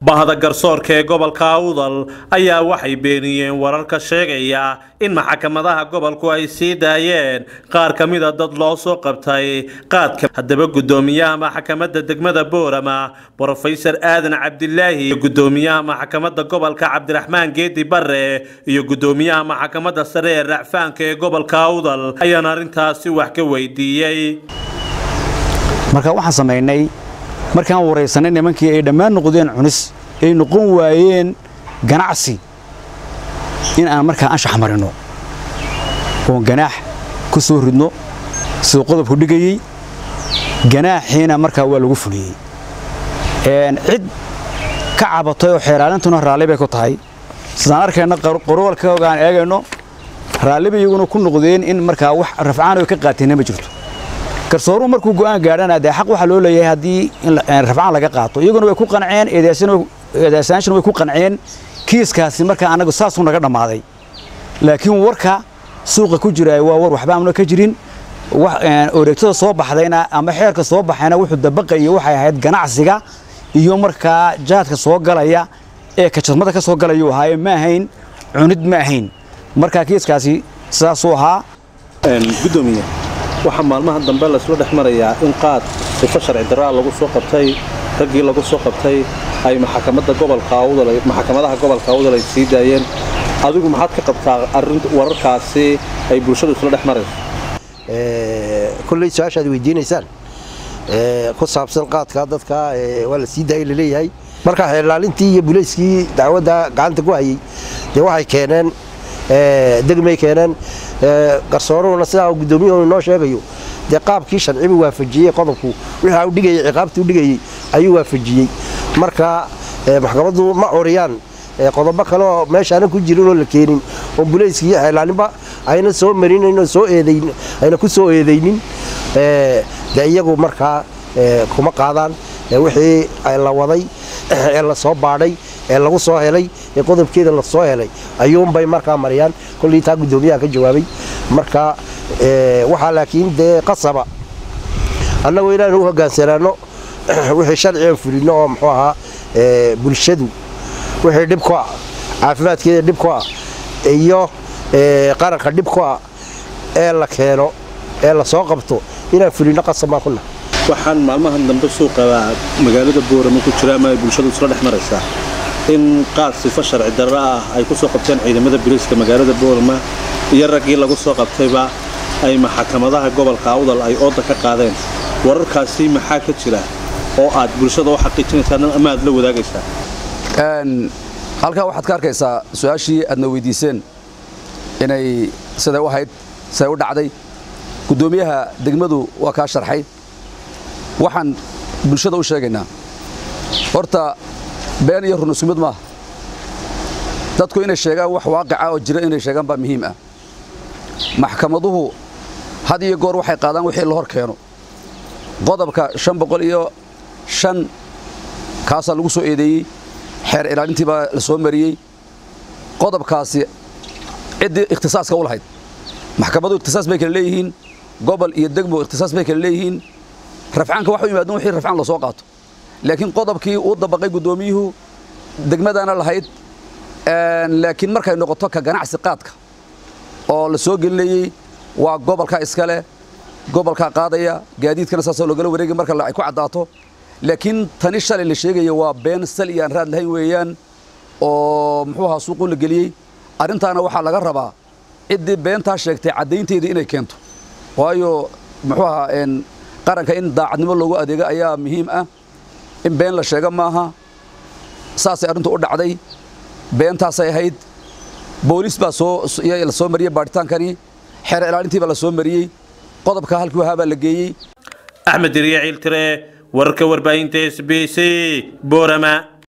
bahda garsoorka ee gobolka awdal ayaa waxay beeniyeen wararka sheegaya in maxkamadaha gobolku ay sii daayeen. Qaar ka mida dad loo soo qabtay qaadka haddaba guddoomiyaha maxkamadda degmada boorama brofesor aadan cabdilaahi iyo guddoomiyaha maxkamadda gobolka cabdiraxmaan geedi bare iyo guddoomiyaha maxkamadda sare ee racfaanka ee gobolka awdal ayaan arrintaasi wax ka weydiiyey. Marka waxaan samaynay markaan waraysanay nimankii ay dhammaan noqdeen cunis ay noqon waayeen ganacsi. In aan markaa anshax marino. Oon ganaax ku soo ridno siduu qodobku dhigayey. Ganaaxiina markaa waa lagu fuliyey. Cid ka cabatay oo xeeraalintuna raalli bay ku tahay. Sidaan arkayna qorowalka ogaan eegayno raalli bay iyaguna ku noqdeen in markaa wax rafcaan ay ka qaateenna ma jirto garsooruhu markuu go'aan gaadhana dee xaq waxaa loo leeyahay haddii in rafcaan laga qaato. Iyaguna way ku qanceen eedeysayaashuna way ku qanceen. Kiiskaasi markaa annagu saasuu naga dhammaaday. Laakiin warka suuqa ku jiraay waa war waxba ka jirin. Oreegtada soo baxdayna ama xeerka soo baxayna wuxuu dabaqaya waxay ahayd ganacsiga iyo markaa jaadka soo galaya ee kajadmada ka soo galayuu ahaaye ma ahayn cunid ma ahayn. Markaa kiiskaasi sidaasuu ahaa. Gudoomiye waxaa maalmaha dambe laysla dhex marayaa in qaad sifo sharci daraa lagu soo qabtay raggii lagu soo qabtay ay maxkamadda gobolka awdal maxkamadaha gobolka awdal ay sii daayeen. Adigu maxaad ka qabtaa arrin wararkaasi ay bulshadu isla dhex marayso? Kulley su'aashaad weydiinaysaan. Ku saabsan qaadka dadka waa la sii daayay la leeyahay marka xeerlaalintii iyo bulayskii dacwadda gacanta ku hayey dee waxay keeneen degmay keeneen garsooruhuna sidaa guddoomiyuhu inoo sheegayo. Dee qaabkii sharcibu waafajiyey qodobku wixii u dhigayey ciqaabtii u dhigayey ayuu waafajiyey. Marka maxkamaddu ma coriyaan qodobo kale oo meeshaana ku jirin oo la keenin oo bulayskii iyo xeerlaalinba ayna soo marin soo eedayn ayna ku soo eedaynin. Dee iyagu markaa kuma qaadaan. Wixii la waday ee la soo baadhay ee lagu soo helay ee qodobkeeda la soo helay ayuunbay markaa mariyaan. Kollii taa guddoomiyaha ka jawaabay. Marka waxaa laakiin dee qasaba. Annagu inaanu u hogaansanaano wixii sharcigan fulino oo muxuu ahaa bulshadu wixii dhib ku ah caafimaadkeeda dhib ku ah iyo qaranka dhib ku ah ee la keeno ee la soo qabto inaan fulino qasab baan ku nahay. Waxaan maalmahan dambe suuqa magaalada boorama ku jira ama bulshadu isla dhex maraysaa in qaad sifo sharci darro ah ay ku soo qabteen ciidamada biriiska magaalada boorama iyo raggii lagu soo qabtayba ay maxkamadaha gobolka awdal ay ooda ka qaadeen. Wararkaasi maxaa ka jira? Oo aad bulshada u xaqiijinaysaan ama aad la wadaagaysaa? Halkaa waxaad ka arkaysaa su'aashii aadna weydiiseen inay siday u siday u dhacday. Guddoomiyaha degmadu waa kaa sharxay. Waxaan bulshada u sheegaynaa. Horta been iyo run isku mid maaha dadku inay sheegaan wax waaqica oo jira inay sheegaan baa muhiim ah. Maxkamaduhu had iyo goor waxay qaadaan wixii la hor keeno. Qodobka shan boqol iyo shan kaasaa lagu soo eedeeyey xeer ilaalintii baa la soo mariyey. Qodobkaasi ciddii ikhtisaaska u lahayd. Maxkamadu ikhtisaas bay kale leeyihiin gobol iyo degmo ikhtisaas bay kale leeyihiin. Rafcaanka wax u yimaadeen wixii rafcaan la soo qaato laakiin qodobkii uu dabaqay guddoomiyuhu degmadaana lahayd laakiin markay noqoto ka ganacsi qaadka oo la soo gelinayey waa gobolka iskale gobolkaa qaadaya gaadiidkana saasoo logala wareegay marka ay ku caddaato. Laakiin tani shalay la sheegaya waa been sal iyo aan raad lahayn weeyaan oo muxuu ahaa suuqu la geliyey. Arrintaana waxaa laga rabaa ciddii beentaa sheegtay caddaynteedii inay keento. Waayo muxuu ahaa qaranka in daacadnimo loogu adeego ayaa muhiim ah in been la sheega maaha. Saasay arrintu u dhacday. Beentaasay ahayd. Booliis baa soo la soo mariyey baadhitaankani. Xeer ilaalintii baa la soo mariyey qodobka halkii wahaa baa la geeyey. Axmed diriya ciiltire wararka warbaahinta s b c boorama